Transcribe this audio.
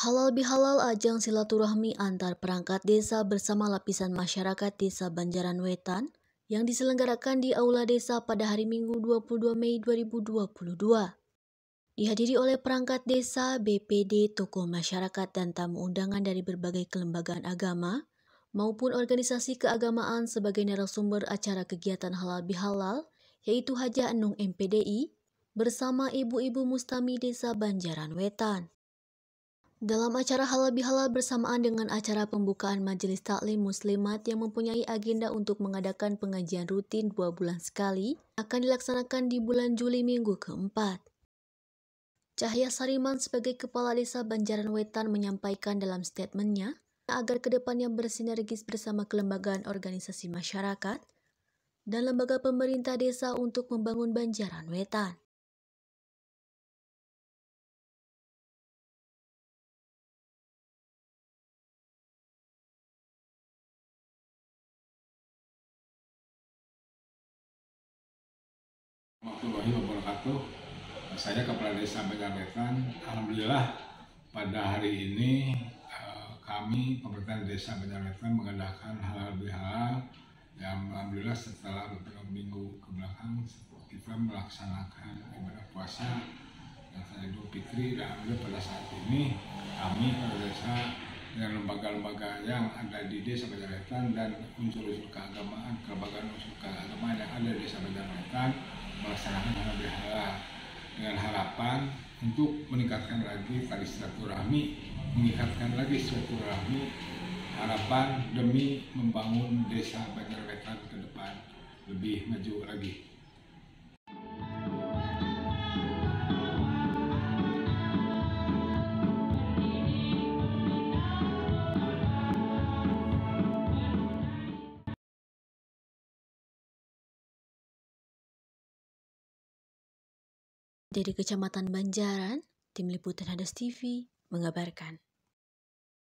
Halal bihalal ajang silaturahmi antar perangkat desa bersama lapisan masyarakat desa Banjaran Wetan yang diselenggarakan di Aula Desa pada hari Minggu 22 Mei 2022. Dihadiri oleh perangkat desa, BPD, tokoh masyarakat dan tamu undangan dari berbagai kelembagaan agama maupun organisasi keagamaan sebagai narasumber acara kegiatan halal bihalal yaitu Hajah Enung MPDI bersama ibu-ibu mustami desa Banjaran Wetan. Dalam acara halal bihalal bersamaan dengan acara pembukaan Majelis Taklim Muslimat yang mempunyai agenda untuk mengadakan pengajian rutin dua bulan sekali, akan dilaksanakan di bulan Juli minggu keempat. Cahya Sariman sebagai Kepala Desa Banjaran Wetan menyampaikan dalam statementnya agar ke depannya bersinergis bersama kelembagaan organisasi masyarakat dan lembaga pemerintah desa untuk membangun Banjaran Wetan. Warahmatullahi wabarakatuh. Saya Kepala Desa Begabetan. Alhamdulillah pada hari ini eh, kami pemerintah Desa Begabetan mengadakan halal bihalal yang alhamdulillah setelah beberapa minggu ke belakang kita melaksanakan ibadah puasa dan Idul Fitri dan alhamdulillah pada saat ini kami pada desa dengan lembaga-lembaga yang ada di Desa Banjarwetan dan unsur-unsur keagamaan, kelembagaan unsur keagamaan yang ada di Desa Banjarwetan melaksanakan halal bihalal dengan harapan untuk meningkatkan lagi tali silaturahmi, meningkatkan lagi silaturahmi, harapan demi membangun desa Banjarwetan ke depan lebih maju lagi. Dari Kecamatan Banjaran, Tim Liputan Hadas TV mengabarkan.